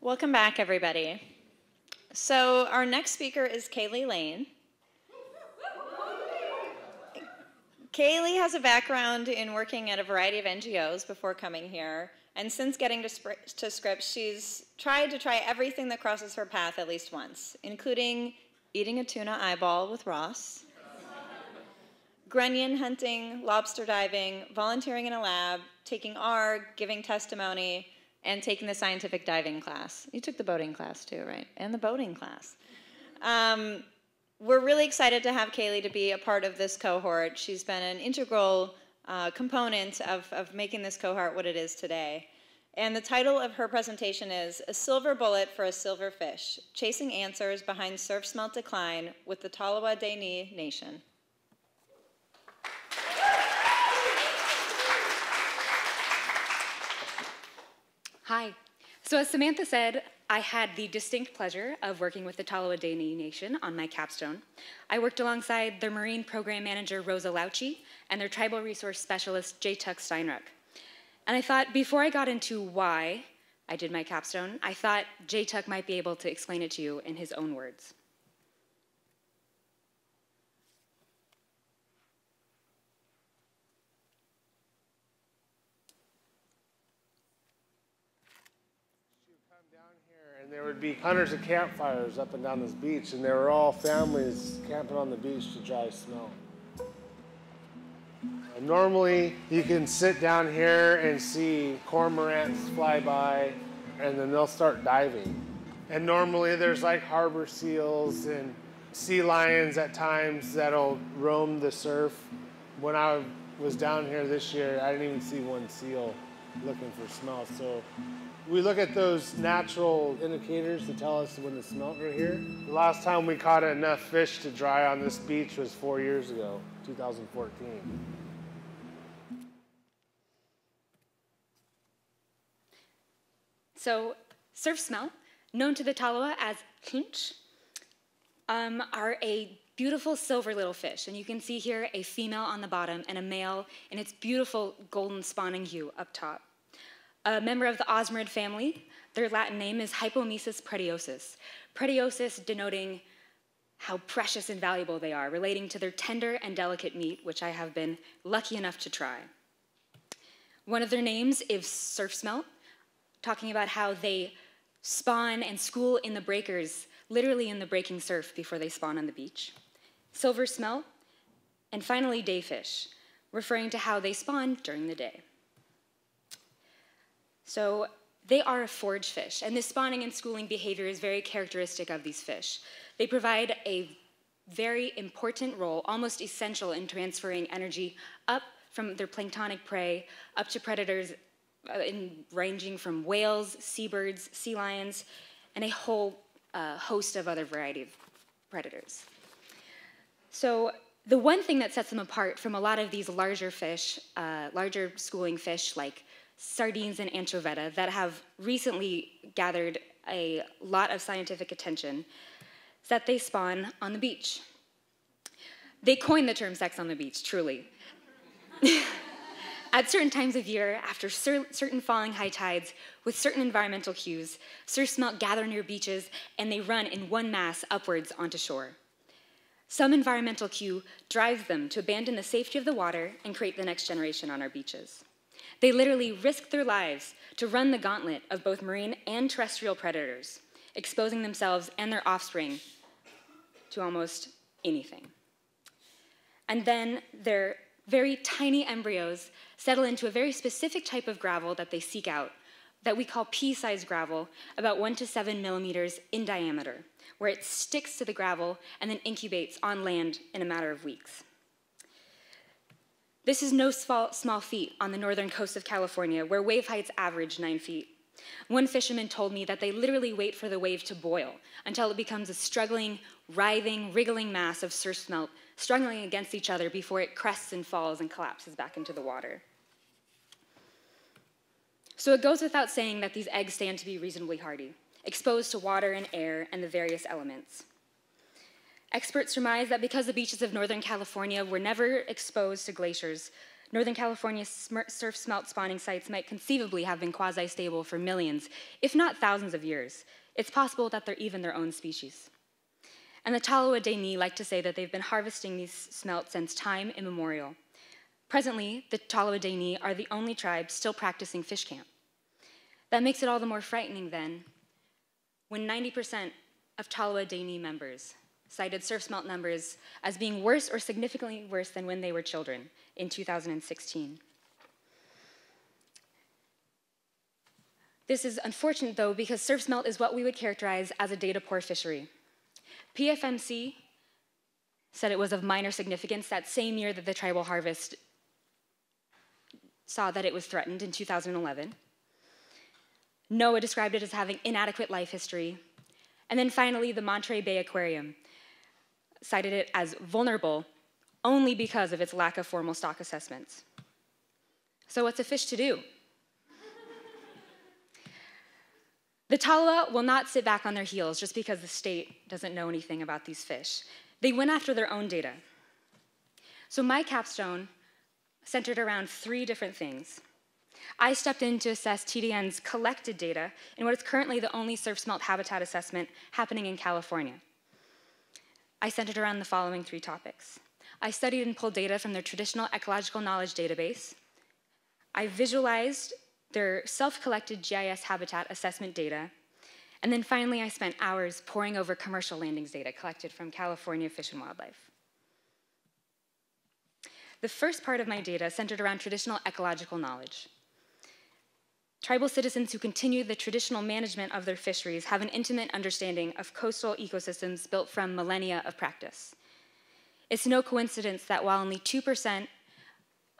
Welcome back, everybody. So, our next speaker is Keighley Lane. Keighley has a background in working at a variety of NGOs before coming here, and since getting to, to Scripps, she's tried to try everything that crosses her path at least once, including eating a tuna eyeball with Ross, grunion hunting, lobster diving, volunteering in a lab, taking ARG, giving testimony, and taking the scientific diving class. You took the boating class too, right? And the boating class. Um, we're really excited to have Keighley to be a part of this cohort. She's been an integral uh, component of, of making this cohort what it is today. And the title of her presentation is A Silver Bullet for a Silver Fish, Chasing Answers Behind Surf Smelt Decline with the Tolowa Dee-ni' Nation. Hi. So as Samantha said, I had the distinct pleasure of working with the Tolowa Dee-ni' Nation on my capstone. I worked alongside their Marine Program Manager, Rosa Laucci, and their Tribal Resource Specialist, Jaytuck Steinruck. And I thought, before I got into why I did my capstone, I thought Jaytuck might be able to explain it to you in his own words. And there would be hundreds of campfires up and down this beach, and they were all families camping on the beach to dry snow. And normally, you can sit down here and see cormorants fly by, and then they'll start diving. And normally, there's like harbor seals and sea lions at times that'll roam the surf. When I was down here this year, I didn't even see one seal looking for smelt. So we look at those natural indicators to tell us when the smelt are here. The last time we caught enough fish to dry on this beach was four years ago, 2014. So surf smelt, known to the Tolowa as clinch, um, are a beautiful silver little fish. And you can see here a female on the bottom and a male in its beautiful golden spawning hue up top a member of the Osmerid family. Their Latin name is Hypomesus pretiosus. Pretiosus denoting how precious and valuable they are, relating to their tender and delicate meat, which I have been lucky enough to try. One of their names is surf smelt, talking about how they spawn and school in the breakers, literally in the breaking surf before they spawn on the beach. Silver smelt, and finally dayfish, referring to how they spawn during the day. So they are a forage fish, and this spawning and schooling behavior is very characteristic of these fish. They provide a very important role, almost essential in transferring energy up from their planktonic prey up to predators uh, in, ranging from whales, seabirds, sea lions, and a whole uh, host of other variety of predators. So the one thing that sets them apart from a lot of these larger fish, uh, larger schooling fish like sardines and anchoveta that have recently gathered a lot of scientific attention is that they spawn on the beach. They coined the term sex on the beach, truly. At certain times of year, after cer certain falling high tides, with certain environmental cues, surf smelt gather near beaches and they run in one mass upwards onto shore. Some environmental cue drives them to abandon the safety of the water and create the next generation on our beaches. They literally risk their lives to run the gauntlet of both marine and terrestrial predators, exposing themselves and their offspring to almost anything. And then their very tiny embryos settle into a very specific type of gravel that they seek out, that we call pea-sized gravel, about one to seven millimeters in diameter, where it sticks to the gravel and then incubates on land in a matter of weeks. This is no small feat on the northern coast of California, where wave heights average nine feet. One fisherman told me that they literally wait for the wave to boil until it becomes a struggling, writhing, wriggling mass of surf smelt struggling against each other before it crests and falls and collapses back into the water. So it goes without saying that these eggs stand to be reasonably hardy, exposed to water and air and the various elements. Experts surmise that because the beaches of Northern California were never exposed to glaciers, Northern California surf smelt spawning sites might conceivably have been quasi stable for millions, if not thousands of years. It's possible that they're even their own species. And the Tolowa Dee-ni' like to say that they've been harvesting these smelts since time immemorial. Presently, the Tolowa Dee-ni' are the only tribe still practicing fish camp. That makes it all the more frightening then when 90% of Tolowa Dee-ni' members cited surf smelt numbers as being worse or significantly worse than when they were children in 2016. This is unfortunate though because surf smelt is what we would characterize as a data poor fishery. PFMC said it was of minor significance that same year that the tribal harvest saw that it was threatened in 2011. NOAA described it as having inadequate life history. And then finally, the Monterey Bay Aquarium cited it as vulnerable only because of its lack of formal stock assessments. So, what's a fish to do? the Tolowa will not sit back on their heels just because the state doesn't know anything about these fish. They went after their own data. So, my capstone centered around three different things. I stepped in to assess TDN's collected data in what is currently the only surf smelt habitat assessment happening in California. I centered around the following three topics. I studied and pulled data from their traditional ecological knowledge database. I visualized their self collected GIS habitat assessment data. And then finally, I spent hours poring over commercial landings data collected from California Fish and Wildlife. The first part of my data centered around traditional ecological knowledge. Tribal citizens who continue the traditional management of their fisheries have an intimate understanding of coastal ecosystems built from millennia of practice. It's no coincidence that while only 2%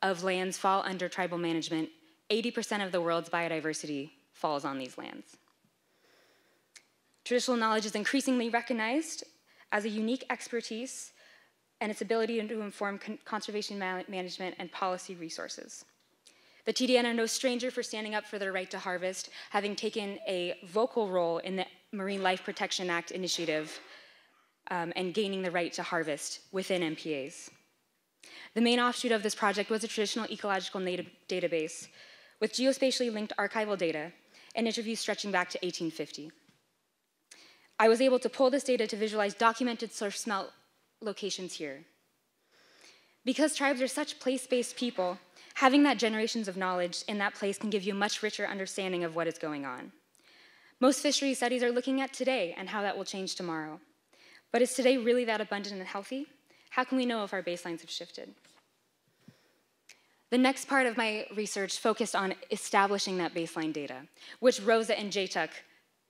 of lands fall under tribal management, 80% of the world's biodiversity falls on these lands. Traditional knowledge is increasingly recognized as a unique expertise and its ability to inform conservation management and policy resources. The TDN are no stranger for standing up for their right to harvest, having taken a vocal role in the Marine Life Protection Act initiative um, and gaining the right to harvest within MPAs. The main offshoot of this project was a traditional ecological database with geospatially linked archival data and interviews stretching back to 1850. I was able to pull this data to visualize documented surf smelt locations here. Because tribes are such place-based people, Having that generations of knowledge in that place can give you a much richer understanding of what is going on. Most fishery studies are looking at today and how that will change tomorrow. But is today really that abundant and healthy? How can we know if our baselines have shifted? The next part of my research focused on establishing that baseline data, which Rosa and Jaytuk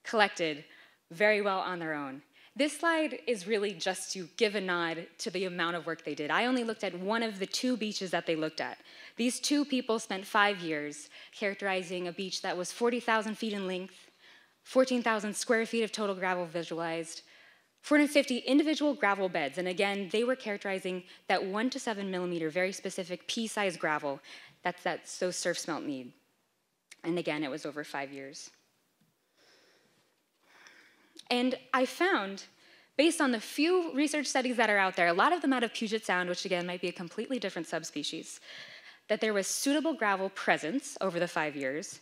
collected very well on their own. This slide is really just to give a nod to the amount of work they did. I only looked at one of the two beaches that they looked at. These two people spent five years characterizing a beach that was 40,000 feet in length, 14,000 square feet of total gravel visualized, 450 individual gravel beds. And again, they were characterizing that one to seven millimeter, very specific pea-sized gravel that's that so surf smelt need. And again, it was over five years. And I found, based on the few research studies that are out there, a lot of them out of Puget Sound, which again might be a completely different subspecies, that there was suitable gravel presence over the five years.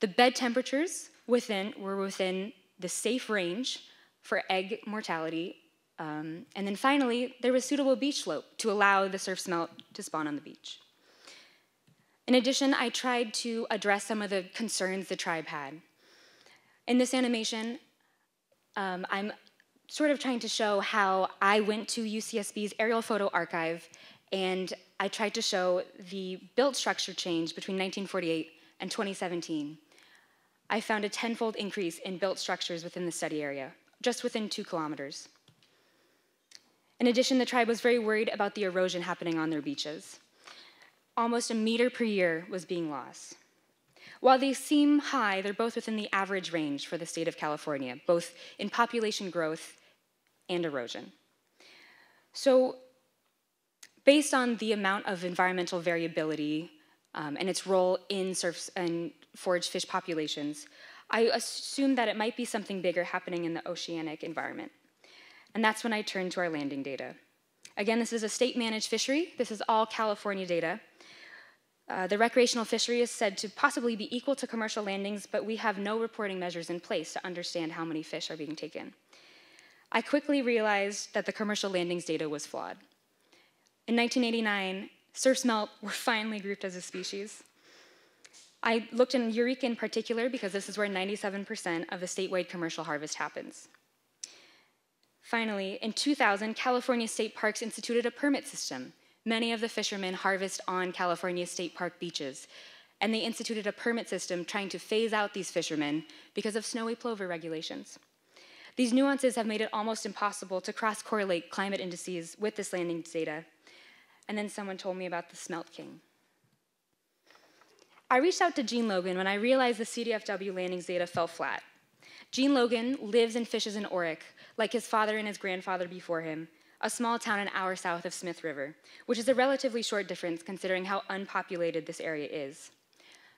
The bed temperatures within were within the safe range for egg mortality. Um, and then finally, there was suitable beach slope to allow the surf smelt to spawn on the beach. In addition, I tried to address some of the concerns the tribe had. In this animation, um, I'm sort of trying to show how I went to UCSB's aerial photo archive and I tried to show the built structure change between 1948 and 2017. I found a tenfold increase in built structures within the study area, just within two kilometers. In addition, the tribe was very worried about the erosion happening on their beaches. Almost a meter per year was being lost. While they seem high, they're both within the average range for the state of California, both in population growth and erosion. So, based on the amount of environmental variability um, and its role in and forage fish populations, I assumed that it might be something bigger happening in the oceanic environment. And that's when I turned to our landing data. Again, this is a state managed fishery. This is all California data. Uh, the recreational fishery is said to possibly be equal to commercial landings, but we have no reporting measures in place to understand how many fish are being taken. I quickly realized that the commercial landings data was flawed. In 1989, surf smelt were finally grouped as a species. I looked in Eureka in particular because this is where 97% of the statewide commercial harvest happens. Finally, in 2000, California State Parks instituted a permit system. Many of the fishermen harvest on California State Park beaches, and they instituted a permit system trying to phase out these fishermen because of snowy plover regulations. These nuances have made it almost impossible to cross correlate climate indices with this landing data. And then someone told me about the smelt king. I reached out to Gene Logan when I realized the CDFW landings data fell flat. Gene Logan lives and fishes in Orick, like his father and his grandfather before him, a small town an hour south of Smith River, which is a relatively short difference considering how unpopulated this area is.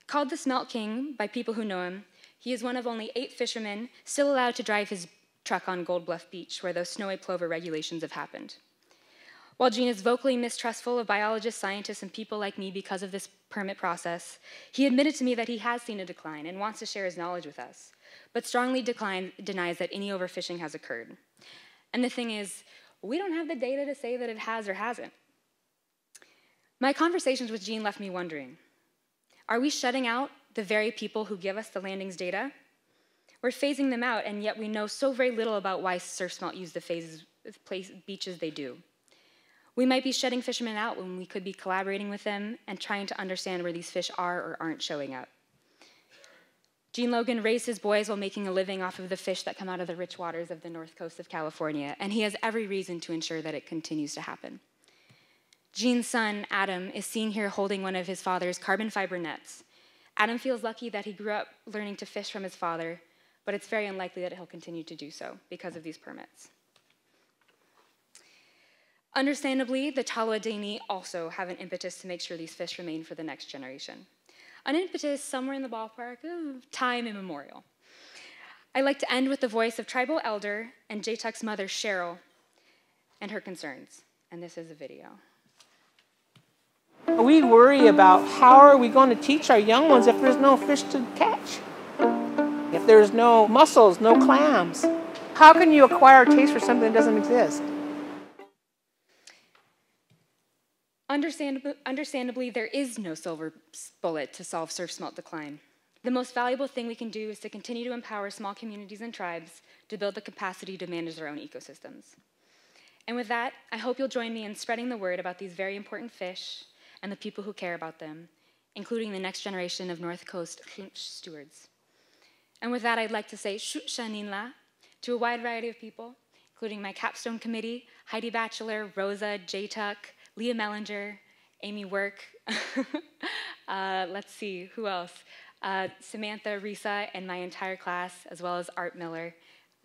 Called the Smelt King by people who know him, he is one of only eight fishermen still allowed to drive his truck on Gold Bluff Beach, where those snowy plover regulations have happened. While Gene is vocally mistrustful of biologists, scientists, and people like me because of this permit process, he admitted to me that he has seen a decline and wants to share his knowledge with us but strongly denies that any overfishing has occurred. And the thing is, we don't have the data to say that it has or hasn't. My conversations with Gene left me wondering are we shutting out the very people who give us the landings data? We're phasing them out, and yet we know so very little about why surf smelt use the phases, place, beaches they do. We might be shutting fishermen out when we could be collaborating with them and trying to understand where these fish are or aren't showing up. Gene Logan raised his boys while making a living off of the fish that come out of the rich waters of the north coast of California, and he has every reason to ensure that it continues to happen. Gene's son, Adam, is seen here holding one of his father's carbon fiber nets. Adam feels lucky that he grew up learning to fish from his father, but it's very unlikely that he'll continue to do so because of these permits. Understandably, the Dee-ni' also have an impetus to make sure these fish remain for the next generation an impetus somewhere in the ballpark of time immemorial. I'd like to end with the voice of tribal elder and Jaytuck's mother, Cheryl, and her concerns. And this is a video. We worry about how are we going to teach our young ones if there's no fish to catch? If there's no mussels, no clams? How can you acquire a taste for something that doesn't exist? Understandably, understandably, there is no silver bullet to solve surf smelt decline. The most valuable thing we can do is to continue to empower small communities and tribes to build the capacity to manage their own ecosystems. And with that, I hope you'll join me in spreading the word about these very important fish and the people who care about them, including the next generation of North Coast stewards. And with that, I'd like to say Shushaninla to a wide variety of people, including my capstone committee, Heidi Batchelor, Rosa, Jaytuck, Leah Mellinger, Amy Work. uh, let's see, who else? Uh, Samantha, Risa, and my entire class, as well as Art Miller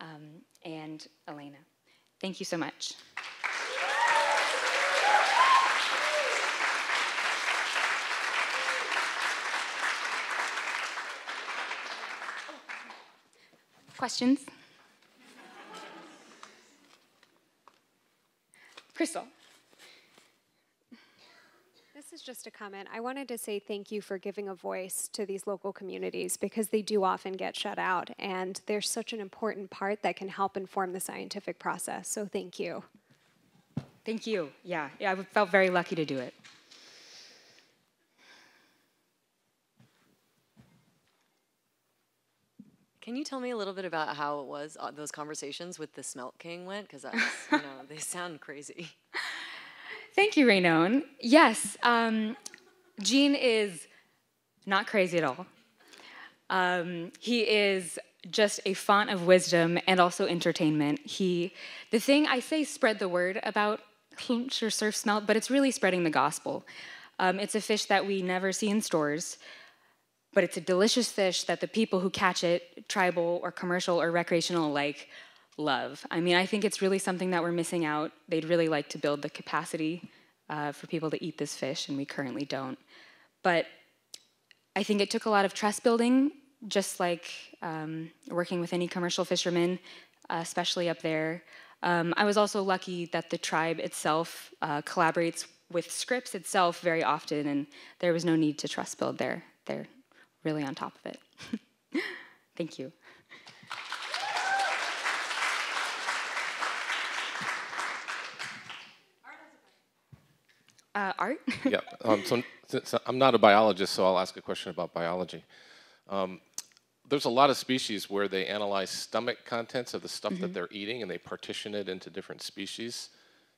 um, and Elena. Thank you so much. Questions? Crystal. Is just a comment. I wanted to say thank you for giving a voice to these local communities because they do often get shut out, and they're such an important part that can help inform the scientific process. So thank you. Thank you. Yeah, yeah I felt very lucky to do it. Can you tell me a little bit about how it was uh, those conversations with the Smelt King went? Because you know they sound crazy. Thank you, Raynone. Yes, um, Gene is not crazy at all. Um, he is just a font of wisdom and also entertainment. He, the thing I say, spread the word about Hunch or surf smelt, but it's really spreading the gospel. Um, it's a fish that we never see in stores, but it's a delicious fish that the people who catch it, tribal or commercial or recreational alike, love. I mean, I think it's really something that we're missing out. They'd really like to build the capacity uh, for people to eat this fish, and we currently don't. But I think it took a lot of trust building, just like um, working with any commercial fishermen, uh, especially up there. Um, I was also lucky that the tribe itself uh, collaborates with Scripps itself very often, and there was no need to trust build there. They're really on top of it. Thank you. Uh, art? yeah. Um, so, so, I'm not a biologist, so I'll ask a question about biology. Um, there's a lot of species where they analyze stomach contents of the stuff mm -hmm. that mm-hmm. they're eating and they partition it into different species.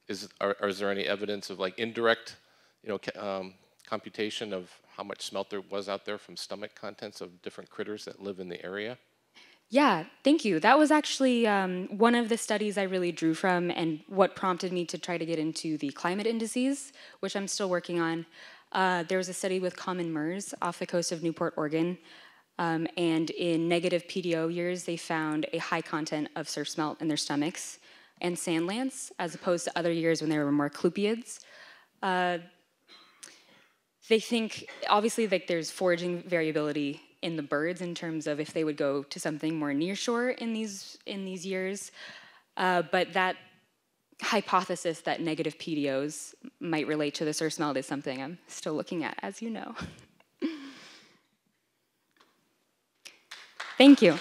Is, are, is there any evidence of like indirect, you know, um, computation of how much smelt there was out there from stomach contents of different critters that live in the area? Yeah, thank you. That was actually um, one of the studies I really drew from and what prompted me to try to get into the climate indices, which I'm still working on. Uh, there was a study with common murres off the coast of Newport, Oregon, um, and in negative PDO years, they found a high content of surf smelt in their stomachs and sand lance, as opposed to other years when there were more clupeids. Uh, they think, obviously, like there's foraging variability in the birds in terms of if they would go to something more near shore in these in these years. Uh, but that hypothesis that negative PDOs might relate to the surf smelt is something I'm still looking at, as you know. Thank you.